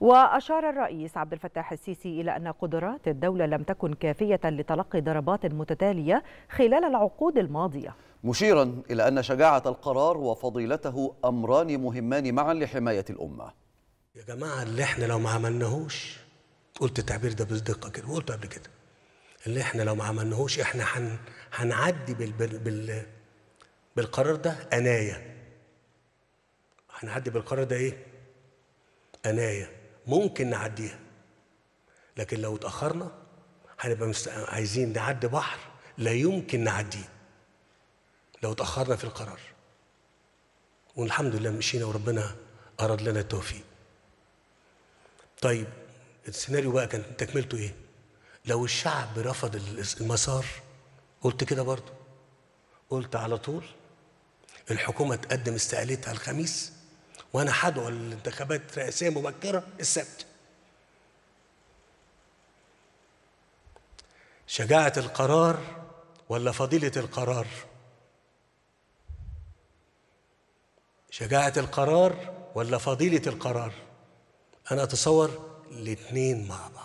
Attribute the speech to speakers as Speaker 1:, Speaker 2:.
Speaker 1: وأشار الرئيس عبد الفتاح السيسي إلى أن قدرات الدولة لم تكن كافية لتلقي ضربات متتالية خلال العقود الماضية.
Speaker 2: مشيرا إلى أن شجاعة القرار وفضيلته أمران مهمان معا لحماية الأمة.
Speaker 3: يا جماعة اللي إحنا لو ما عملناهوش قلت التعبير ده بدقة كده وقلته قبل كده. اللي إحنا لو ما عملناهوش إحنا هن هنعدي بال بال بال بالقرار ده أناية هنعدي بالقرار ده إيه؟ أناية ممكن نعديها. لكن لو اتأخرنا هنبقى مست... عايزين نعدي بحر لا يمكن نعديه. لو اتأخرنا في القرار. والحمد لله مشينا وربنا أراد لنا التوفيق. طيب السيناريو بقى كان تكملته إيه؟ لو الشعب رفض المسار قلت كده برضو قلت على طول الحكومة تقدم استقالتها الخميس وأنا هدعو الانتخابات رئاسية مبكرة السبت. شجاعة القرار ولا فضيلة القرار؟ شجاعة القرار ولا فضيلة القرار؟ أنا أتصور الاتنين مع بعض.